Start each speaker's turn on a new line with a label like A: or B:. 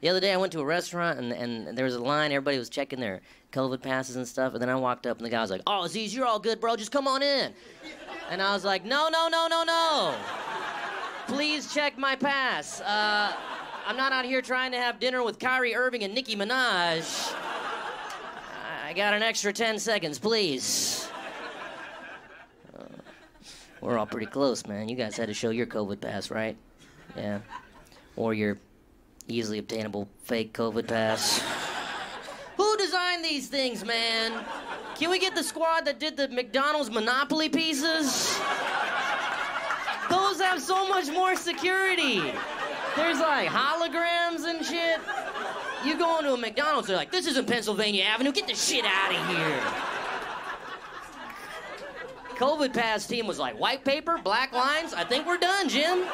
A: The other day I went to a restaurant and, and there was a line. Everybody was checking their COVID passes and stuff. And then I walked up and the guy was like, "Oh, Aziz, you're all good, bro. Just come on in." And I was like, "No, no, no, no, no. Please check my pass. Uh, I'm not out here trying to have dinner with Kyrie Irving and Nicki Minaj. I got an extra 10 seconds, please." Uh, we're all pretty close, man. You guys had to show your COVID pass, right? Yeah. Or your easily obtainable fake COVID pass. Who designed these things, man? Can we get the squad that did the McDonald's Monopoly pieces? Those have so much more security. There's like holograms and shit. You go into a McDonald's, they're like, this isn't Pennsylvania Avenue, get the shit out of here. COVID pass team was like, white paper, black lines, I think we're done, Jim.